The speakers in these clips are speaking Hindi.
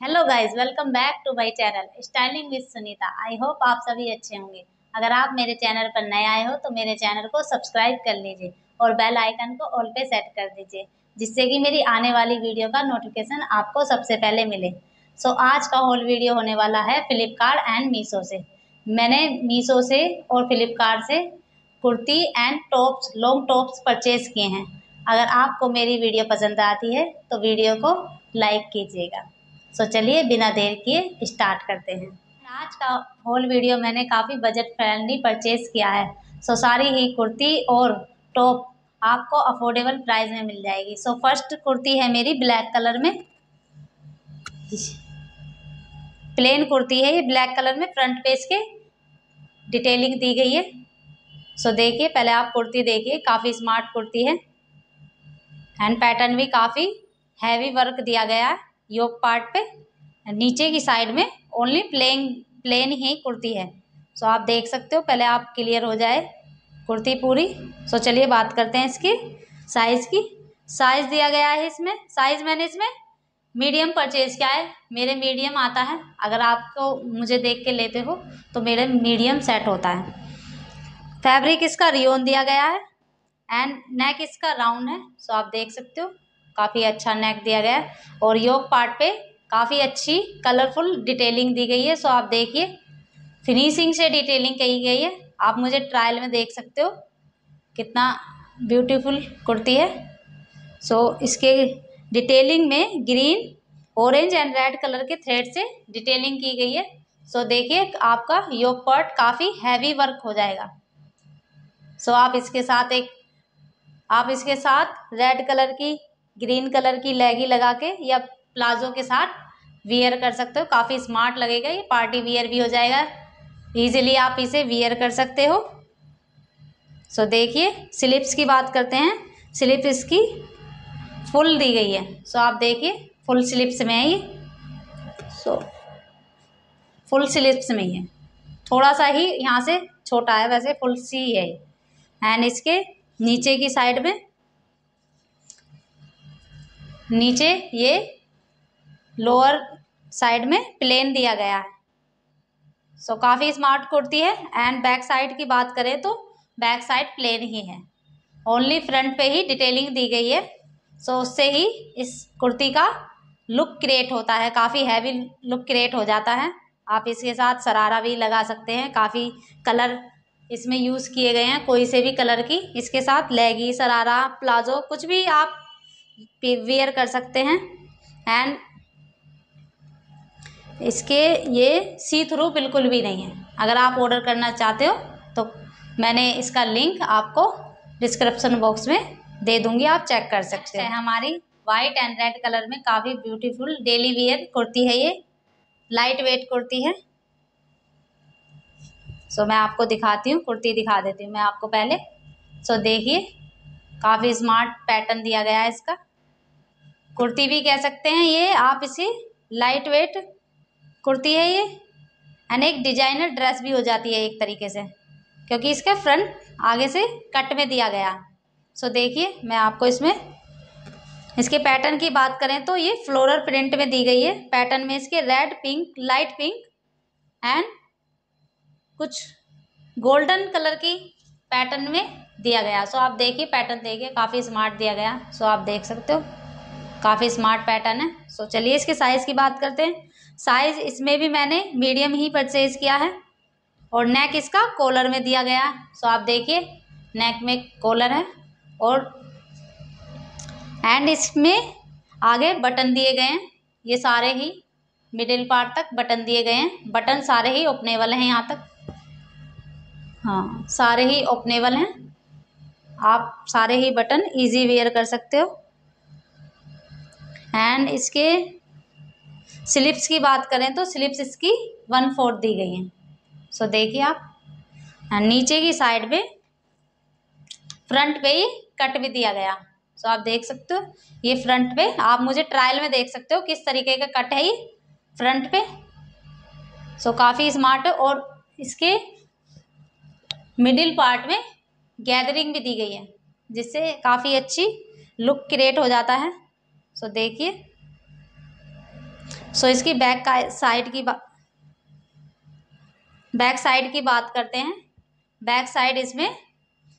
Hello guys welcome back to my channel styling with Sunita I hope आप सभी अच्छे होंगे। अगर आप मेरे चैनल पर नए आए हो तो मेरे चैनल को सब्सक्राइब कर लीजिए और बेल आइकन को ऑल पे सेट कर दीजिए जिससे कि मेरी आने वाली वीडियो का नोटिफिकेशन आपको सबसे पहले मिले। सो so, आज का होल वीडियो होने वाला है फ्लिपकार्ट एंड मीशो से। मैंने मीशो से और फ्लिपकार्ट से kurti and tops long tops purchase किए हैं। अगर आपको मेरी वीडियो पसंद आती है तो वीडियो को लाइक कीजिएगा। सो चलिए बिना देर किए स्टार्ट करते हैं। आज का होल वीडियो मैंने काफ़ी बजट फ्रेंडली परचेज़ किया है। सो सारी ही कुर्ती और टॉप आपको अफोर्डेबल प्राइस में मिल जाएगी। सो फ़र्स्ट कुर्ती है मेरी ब्लैक कलर में। प्लेन कुर्ती है ये ब्लैक कलर में। फ्रंट पेज के डिटेलिंग दी गई है। सो देखिए, पहले आप कुर्ती देखिए, काफ़ी स्मार्ट कुर्ती है। हैंड पैटर्न भी काफ़ी हैवी वर्क दिया गया है। योग पार्ट पे, नीचे की साइड में ओनली प्लेन प्लेन ही कुर्ती है। सो आप देख सकते हो, पहले आप क्लियर हो जाए कुर्ती पूरी। सो चलिए बात करते हैं इसकी साइज़ की। साइज़ दिया गया है इसमें। साइज़ मैंने इसमें मीडियम परचेज किया है। मेरे मीडियम आता है। अगर आपको मुझे देख के लेते हो तो मेरे मीडियम सेट होता है। फैब्रिक इसका रियोन दिया गया है। एंड नेक इसका राउंड है। सो आप देख सकते हो। काफ़ी अच्छा नेक दिया गया है। और योग पार्ट पे काफ़ी अच्छी कलरफुल डिटेलिंग दी गई है। सो आप देखिए फिनिशिंग से डिटेलिंग कही गई है। आप मुझे ट्रायल में देख सकते हो कितना ब्यूटीफुल कुर्ती है। सो इसके डिटेलिंग में green orange and red colour के थ्रेड से डिटेलिंग की गई है। सो देखिए, आपका योग पार्ट काफ़ी हैवी वर्क हो जाएगा। सो आप इसके साथ एक, आप इसके साथ रेड कलर की ग्रीन कलर की लेगी लगा के या प्लाजो के साथ वियर कर सकते हो। काफ़ी स्मार्ट लगेगा ये। पार्टी वियर भी हो जाएगा। ईजिली आप इसे वियर कर सकते हो। सो so, देखिए स्लिप्स की बात करते हैं। स्लिप इसकी फुल दी गई है। सो so, आप देखिए फुल स्लिप्स में है ये। सो फुल स्लिप्स में ही है। थोड़ा सा ही यहाँ से छोटा है वैसे फुल सी है एंड इसके नीचे की साइड में नीचे ये लोअर साइड में प्लेन दिया गया है। सो so, काफ़ी स्मार्ट कुर्ती है। एंड बैक साइड की बात करें तो बैक साइड प्लेन ही है। ओनली फ्रंट पे ही डिटेलिंग दी गई है। सो so, उससे ही इस कुर्ती का लुक क्रिएट होता है। काफ़ी हैवी लुक क्रिएट हो जाता है। आप इसके साथ सरारा भी लगा सकते हैं। काफ़ी कलर इसमें यूज़ किए गए हैं। कोई से भी कलर की इसके साथ लेगी सरारा प्लाजो कुछ भी आप वेयर कर सकते हैं। एंड इसके ये सी थ्रू बिल्कुल भी नहीं है। अगर आप ऑर्डर करना चाहते हो तो मैंने इसका लिंक आपको डिस्क्रिप्शन बॉक्स में दे दूँगी। आप चेक कर सकते हैं। हमारी वाइट एंड रेड कलर में काफ़ी ब्यूटीफुल डेली वेयर कुर्ती है ये। लाइट वेट कुर्ती है। सो मैं आपको दिखाती हूँ, कुर्ती दिखा देती हूँ मैं आपको पहले। सो देखिए, काफ़ी स्मार्ट पैटर्न दिया गया है इसका। कुर्ती भी कह सकते हैं ये, आप इसे लाइट वेट कुर्ती है ये। एक डिज़ाइनर ड्रेस भी हो जाती है एक तरीके से, क्योंकि इसके फ्रंट आगे से कट में दिया गया। सो देखिए, मैं आपको इसमें, इसके पैटर्न की बात करें तो ये फ्लोरल प्रिंट में दी गई है। पैटर्न में इसके red pink light pink and कुछ गोल्डन कलर की पैटर्न में दिया गया। सो आप देखिए पैटर्न देखिए, काफ़ी स्मार्ट दिया गया। सो आप देख सकते हो। काफ़ी स्मार्ट पैटर्न है। सो so, चलिए इसके साइज़ की बात करते हैं। साइज़ इसमें भी मैंने मीडियम ही परचेज़ किया है और नेक इसका कॉलर में दिया गया है। सो आप देखिए नेक में कॉलर है और एंड इसमें आगे बटन दिए गए हैं। ये सारे ही मिडिल पार्ट तक बटन दिए गए हैं। बटन सारे ही ओपनेबल हैं यहाँ तक। हाँ सारे ही ओपनेबल हैं। आप सारे ही बटन इजी वेयर कर सकते हो। एंड इसके स्लिप्स की बात करें तो स्लिप्स इसकी वन फोर्थ दी गई हैं। सो so, देखिए आप। एंड नीचे की साइड पे फ्रंट पे ही कट भी दिया गया। सो so, आप देख सकते हो ये फ्रंट पे आप मुझे ट्रायल में देख सकते हो किस तरीके का कट है ये फ्रंट पे। सो so, काफ़ी स्मार्ट है और इसके मिडिल पार्ट में गैदरिंग भी दी गई है जिससे काफ़ी अच्छी लुक क्रिएट हो जाता है। सो देखिए। सो इसकी बैक का साइड की बात बैक साइड की बात करते हैं। बैक साइड इसमें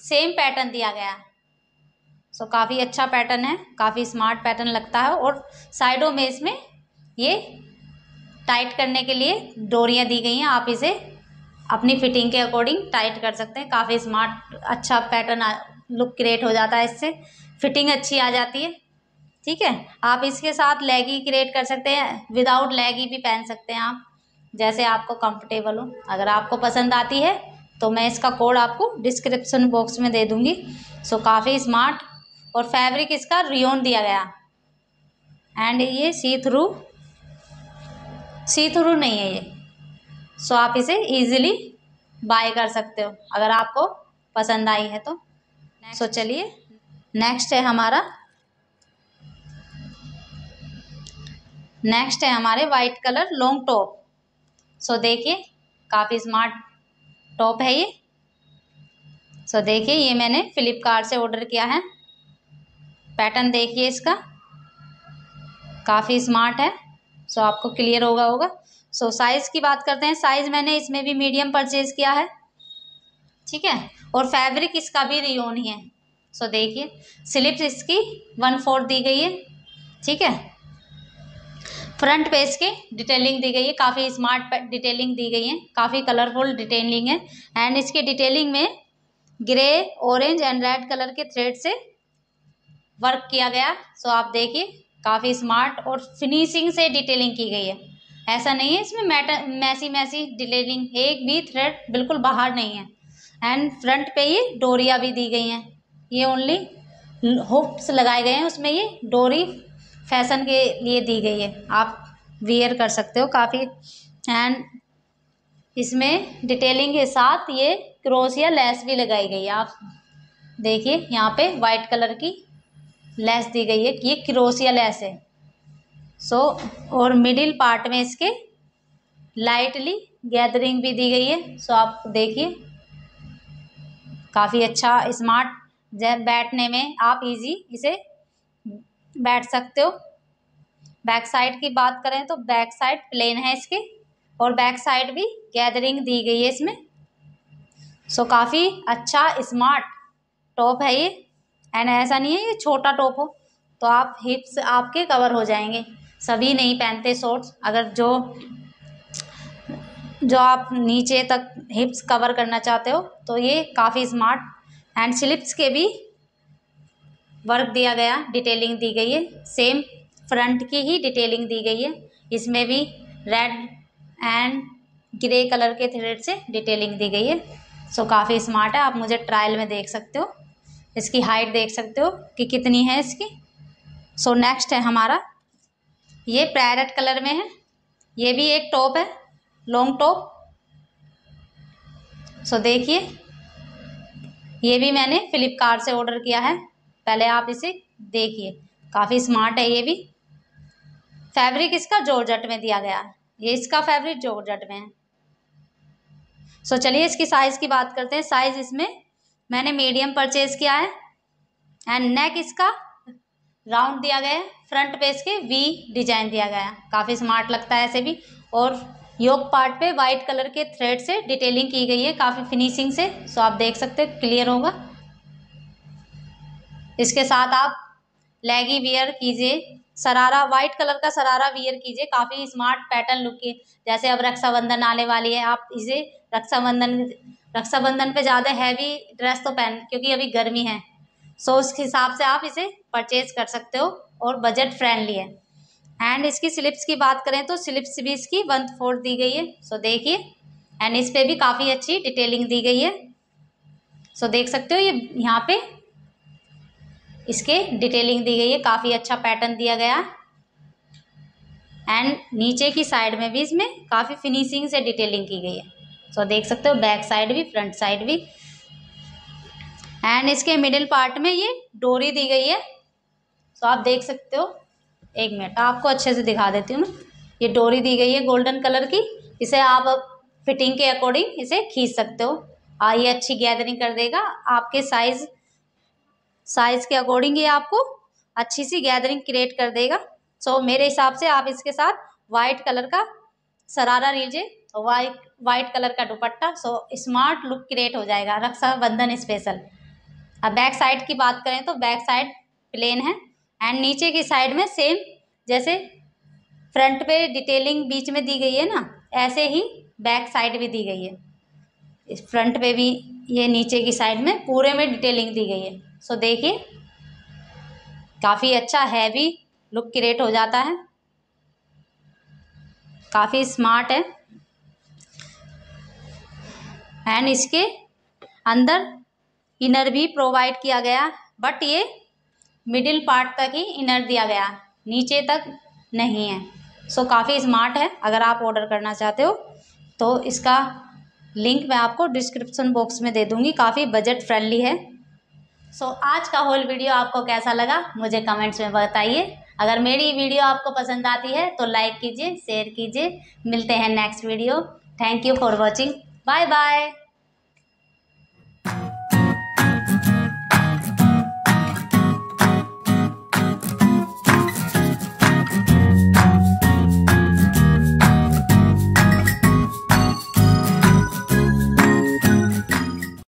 सेम पैटर्न दिया गया। है सो so, काफ़ी अच्छा पैटर्न है काफ़ी स्मार्ट पैटर्न लगता है और साइडों में इसमें ये टाइट करने के लिए डोरियाँ दी गई हैं। आप इसे अपनी फिटिंग के अकॉर्डिंग टाइट कर सकते हैं। काफ़ी स्मार्ट अच्छा पैटर्न लुक क्रिएट हो जाता है इससे। फिटिंग अच्छी आ जाती है। ठीक है? आप इसके साथ लेगी क्रिएट कर सकते हैं विदाउट लेगी भी पहन सकते हैं आप जैसे आपको कंफर्टेबल हो। अगर आपको पसंद आती है तो मैं इसका कोड आपको डिस्क्रिप्शन बॉक्स में दे दूँगी। सो काफ़ी स्मार्ट और फैब्रिक इसका रियोन दिया गया। एंड ये सी थ्रू सी थ्रू नहीं है ये। सो आप इसे इजीली बाय कर सकते हो अगर आपको पसंद आई है तो। सो चलिए नेक्स्ट है हमारा नेक्स्ट है हमारे white colour long top so देखिए, काफ़ी स्मार्ट टॉप है ये. सो देखिए, ये मैंने फ्लिपकार्ट से ऑर्डर किया है. पैटर्न देखिए इसका. काफ़ी स्मार्ट है. सो आपको क्लियर होगा होगा. सो साइज़ की बात करते हैं. साइज़ मैंने इसमें भी मीडियम परचेज़ किया है. ठीक है? और फैब्रिक इसका भी रियोन ही. है सो देखिए स्लिप्स इसकी वन फोर्थ दी गई है. ठीक है? फ्रंट पेज के डिटेलिंग दी गई है, काफ़ी स्मार्ट डिटेलिंग दी गई है, काफ़ी कलरफुल डिटेलिंग है। एंड इसके डिटेलिंग में grey orange and red colour के थ्रेड से वर्क किया गया। सो आप देखिए, काफ़ी स्मार्ट और फिनिशिंग से डिटेलिंग की गई है। ऐसा नहीं है इसमें मैटर मैसी मैसी डिटेलिंग एक भी थ्रेड बिल्कुल बाहर नहीं है। एंड फ्रंट पे ये डोरिया भी दी गई हैं। ये ओनली हुक्स लगाए गए हैं, उसमें ये डोरी फ़ैशन के लिए दी गई है। आप वियर कर सकते हो काफ़ी। एंड इसमें डिटेलिंग के साथ ये क्रोसिया लेस भी लगाई गई है। आप देखिए यहाँ पे वाइट कलर की लेस दी गई है ये क्रोसिया लेस है। सो so, और मिडिल पार्ट में इसके लाइटली गैदरिंग भी दी गई है। सो so, आप देखिए काफ़ी अच्छा स्मार्ट बैठने में आप इजी इसे बैठ सकते हो। बैक साइड की बात करें तो बैक साइड प्लेन है इसके और बैक साइड भी गैदरिंग दी गई है इसमें। सो काफ़ी अच्छा स्मार्ट टॉप है ये। एंड ऐसा नहीं है ये छोटा टॉप हो तो आप हिप्स आपके कवर हो जाएँगे। सभी नहीं पहनते शॉर्ट्स। अगर जो जो आप नीचे तक हिप्स कवर करना चाहते हो तो ये काफ़ी स्मार्ट। एंड स्लिप्स के भी वर्क दिया गया डिटेलिंग दी गई है। सेम फ्रंट की ही डिटेलिंग दी गई है। इसमें भी रेड एंड ग्रे कलर के थ्रेड से डिटेलिंग दी गई है। सो काफ़ी स्मार्ट है। आप मुझे ट्रायल में देख सकते हो। इसकी हाइट देख सकते हो कि कितनी है इसकी। सो नेक्स्ट है हमारा। ये पैरेट कलर में है। ये भी एक टॉप है। लॉन्ग टॉप सो देखिए। ये भी मैंने फ्लिपकार्ट से ऑर्डर किया है। पहले आप इसे देखिए। काफ़ी स्मार्ट है ये भी। फैब्रिक इसका जॉर्जट में दिया गया है। ये इसका फैब्रिक जॉर्जट में है। सो चलिए इसकी साइज़ की बात करते हैं। साइज़ इसमें मैंने मीडियम परचेज किया है। एंड नेक इसका राउंड दिया गया है। फ्रंट पेज के वी डिज़ाइन दिया गया है। काफ़ी स्मार्ट लगता है ऐसे भी। और योग पार्ट पे वाइट कलर के थ्रेड से डिटेलिंग की गई है। काफ़ी फिनिशिंग से। सो आप देख सकते क्लियर होगा। इसके साथ आप लेगी वियर कीजिए। सरारा वाइट कलर का सरारा वियर कीजिए। काफ़ी स्मार्ट पैटर्न लुक की। जैसे अब रक्षाबंधन आने वाली है, आप इसे रक्षाबंधन रक्षाबंधन पे ज़्यादा हैवी ड्रेस तो पहन, क्योंकि अभी गर्मी है। सो उस हिसाब से आप इसे परचेज कर सकते हो और बजट फ्रेंडली है। एंड इसकी स्लिप्स की बात करें तो स्लिप्स भी इसकी वन फोर्थ दी गई है। सो देखिए। एंड इस पर भी काफ़ी अच्छी डिटेलिंग दी गई है। सो देख सकते हो ये यहाँ पे इसके डिटेलिंग दी गई है, काफ़ी अच्छा पैटर्न दिया गया। एंड नीचे की साइड में भी इसमें काफ़ी फिनिशिंग से डिटेलिंग की गई है। सो देख सकते हो बैक साइड भी फ्रंट साइड भी। एंड इसके मिडिल पार्ट में ये डोरी दी गई है। सो आप देख सकते हो, एक मिनट आपको अच्छे से दिखा देती हूँ मैं ये डोरी दी गई है गोल्डन कलर की। इसे आप फिटिंग के अकॉर्डिंग इसे खींच सकते हो। आ, ये अच्छी गैदरिंग कर देगा। आपके साइज़ साइज़ के अकॉर्डिंग ये आपको अच्छी सी गैदरिंग क्रिएट कर देगा। सो so, मेरे हिसाब से आप इसके साथ वाइट कलर का सरारा लीजिए वाइट वाइट कलर का dupatta. So smart look create हो जाएगा। रक्षाबंधन स्पेशल अब बैक साइड की बात करें तो बैक साइड प्लेन है। एंड नीचे की साइड में सेम जैसे फ्रंट पे डिटेलिंग बीच में दी गई है ना ऐसे ही बैक साइड भी दी गई है। इस फ्रंट पे भी ये नीचे की साइड में पूरे में डिटेलिंग दी गई है। सो देखिए काफ़ी अच्छा हैवी लुक क्रिएट हो जाता है। काफ़ी स्मार्ट है। एंड इसके अंदर इनर भी प्रोवाइड किया गया बट ये मिडिल पार्ट तक ही इनर दिया गया नीचे तक नहीं है। सो so, काफ़ी स्मार्ट है अगर आप ऑर्डर करना चाहते हो तो इसका लिंक मैं आपको डिस्क्रिप्शन बॉक्स में दे दूँगी। काफ़ी बजट फ्रेंडली है। सो so, आज का होल वीडियो आपको कैसा लगा मुझे कमेंट्स में बताइए। अगर मेरी वीडियो आपको पसंद आती है तो लाइक कीजिए शेयर कीजिए। मिलते हैं next video thank you for watching bye bye